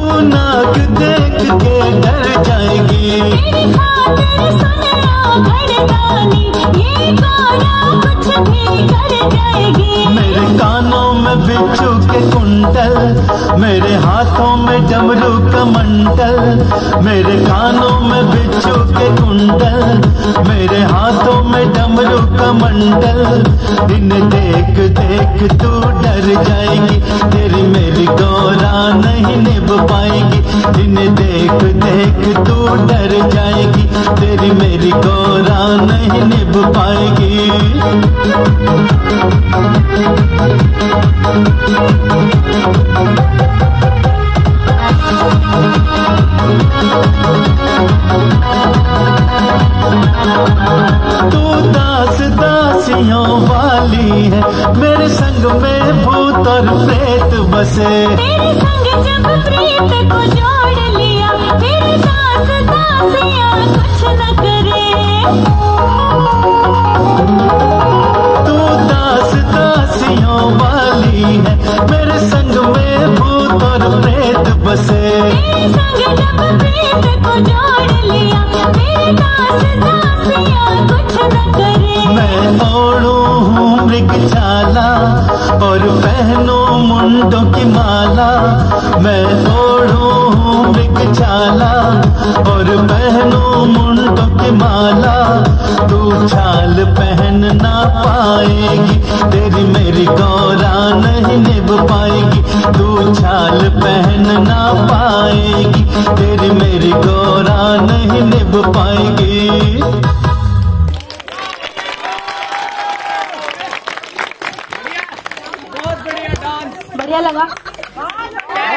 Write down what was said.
तू नाक देख के डर जाएगी। तेरी खातिर सुन लो ये गोरा कुछ भी कर जाएगी। मेरे कानों में बिच्छू के कुंडल मेरे हाथों में डमरू का मंडल मेरे कानों में बिच्छू के कुंडल मेरे हाथों में दिन देख देख तू डर जाएगी। तेरी मेरी गौरा नहीं निभ पाएगी। दिन देख देख तू डर जाएगी। तेरी मेरी गौरा नहीं निभ पाएगी। दासियों वाली है। मेरे संग में भूत और प्रेत बसे। तेरे संग जब प्रीत को जोड़ लिया फिर दास दासियाँ कुछ न करे। तू दास दासियों वाली है। मेरे संग में भूत और प्रेत बसे। तेरे संग जब प्रीत को जोड़ लिया पहनूं मुंडों की माला, मैं ओढ़ू हूँ मृग छाला और पहनो मुंडों की माला, तू छाल पहन ना पाएगी, तेरी मेरी गौरा नहीं निभ पाएगी, तू छाल पहन ना पाएगी, तेरी मेरी गौरा नहीं निभ पाएगी। Đi!